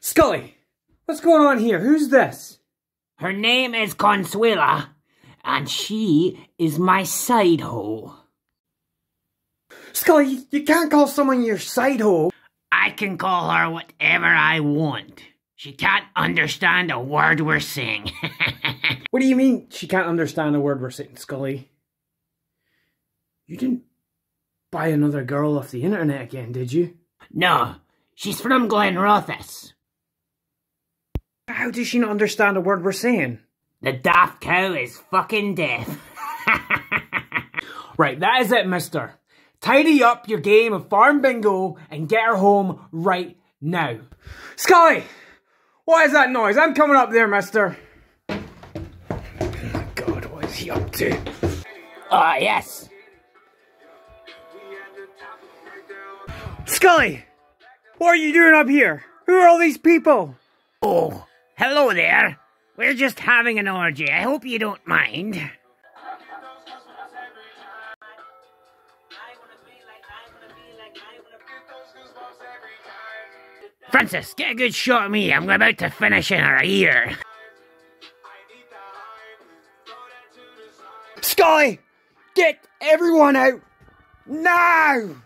Skully, what's going on here? Who's this? Her name is Consuela, and she is my side hoe. Skully, you can't call someone your side hoe. I can call her whatever I want. She can't understand a word we're saying. What do you mean she can't understand a word we're saying, Skully? You didn't buy another girl off the internet again, did you? no, she's from Glenrothes. How does she not understand a word we're saying? The daft cow is fucking deaf. Right, that is it, mister. Tidy up your game of farm bingo and get her home right now. Skully! What is that noise? I'm coming up there, mister. Oh my god, what is he up to? Ah, yes. Skully! What are you doing up here? Who are all these people? Oh, hello there. We're just having an orgy. I hope you don't mind. Francis, get a good shot of me. I'm about to finish in her ear. Skully! Get everyone out! Now!